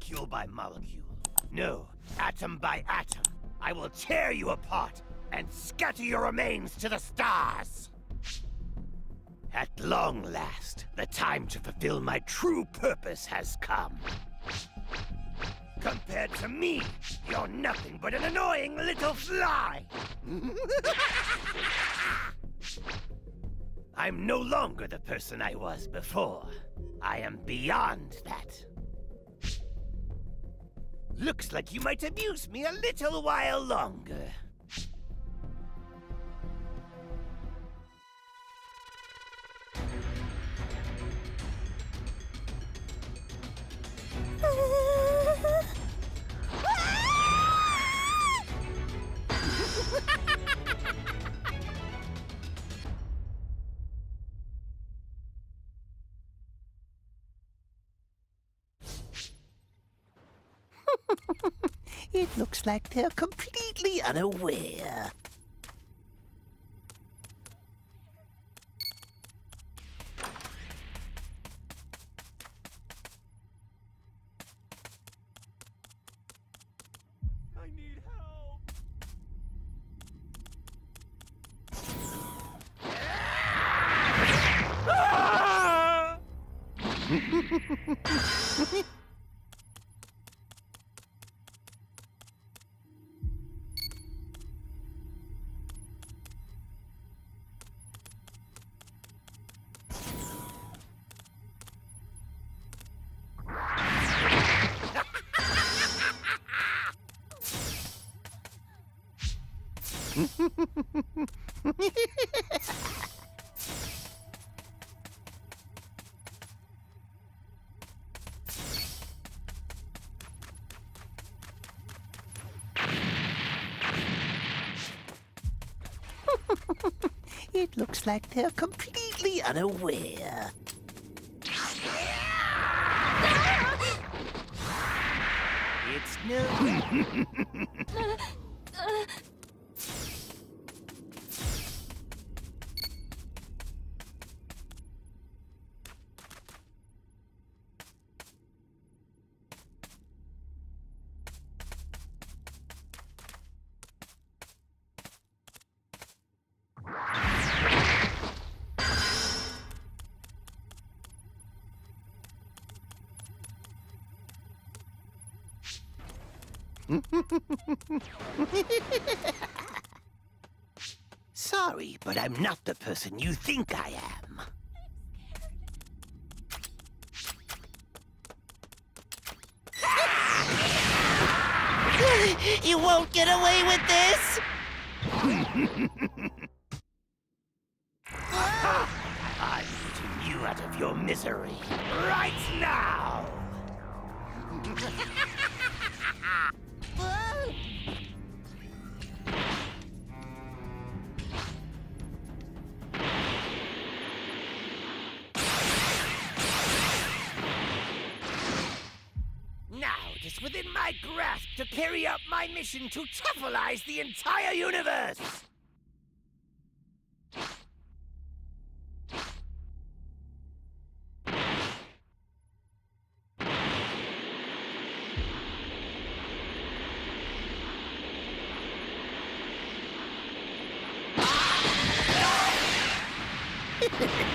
molecule by molecule. No, atom by atom. I will tear you apart and scatter your remains to the stars. At long last, the time to fulfill my true purpose has come. Compared to me, you're nothing but an annoying little fly! I'm no longer the person I was before. I am beyond that. Looks like you might abuse me a little while longer. it looks like they're completely unaware. It looks like they're completely unaware. It's no... Sorry, but I'm not the person you think I am. You won't get away with this! I'm putting you out of your misery right now! It is within my grasp to carry out my mission to Tuffleize the entire universe! No!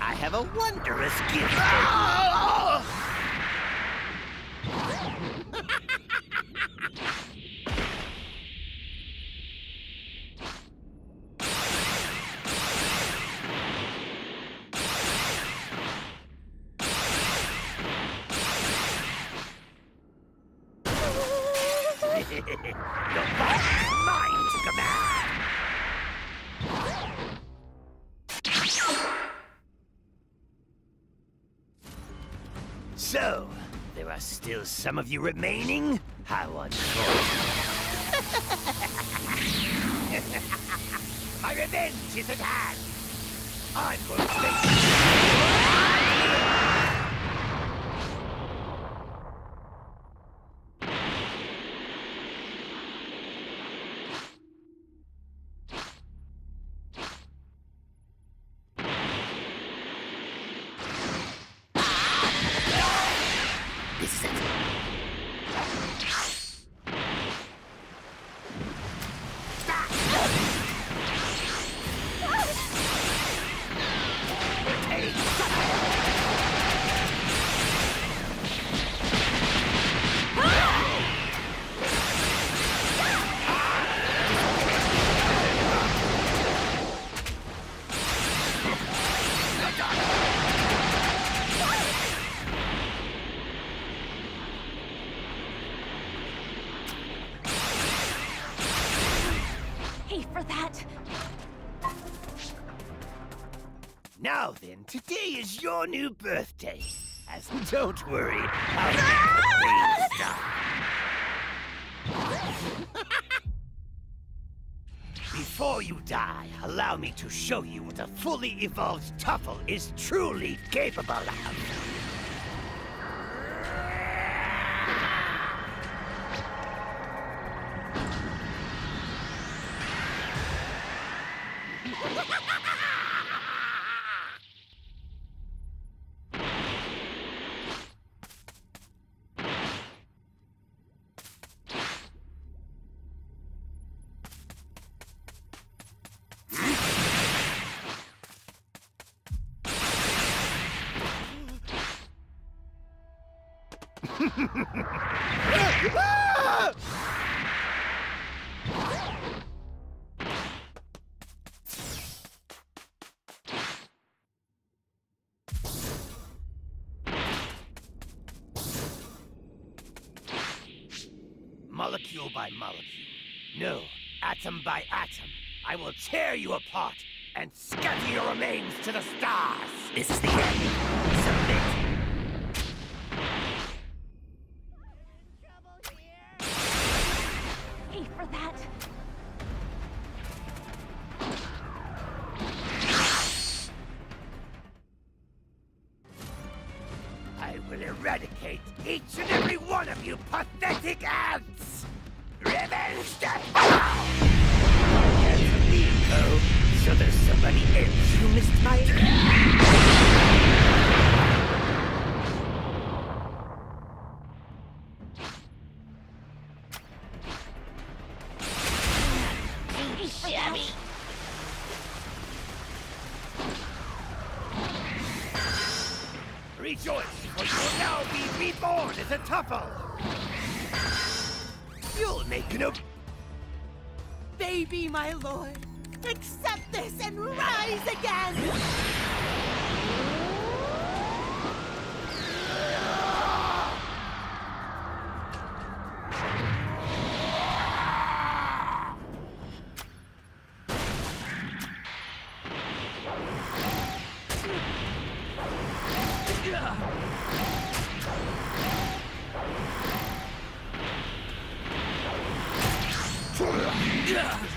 I have a wondrous gift for mine to command! So, there are still some of you remaining? How unfortunate. My revenge is at hand! I'm going to Now then, today is your new birthday. As don't worry, I'll make the stop. Before you die, allow me to show you what a fully evolved Tuffle is truly capable of. Molecule by molecule. No, atom by atom. I will tear you apart and scatter your remains to the stars. This is the end. Eradicate each and every one of you pathetic ants! Revenge that Can't leave, so there's somebody else who missed my... That. Rejoice, for you will now be reborn as a Tuffle! You'll make an... ob- Baby, my lord, accept this and rise again! I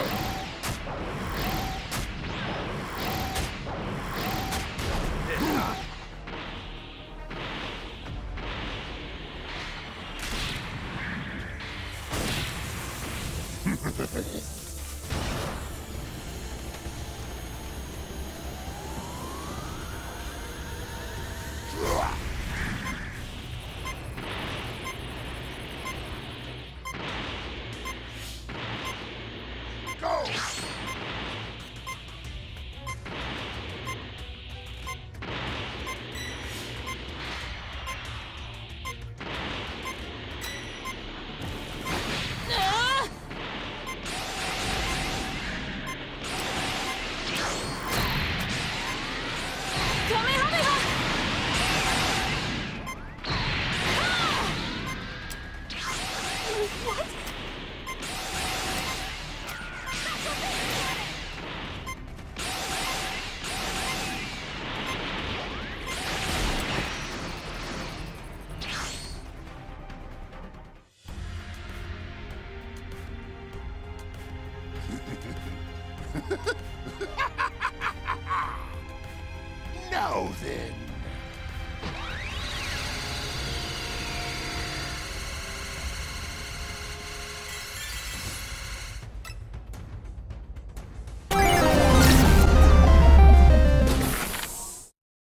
Go! Kamehameha! Ah! What? Then.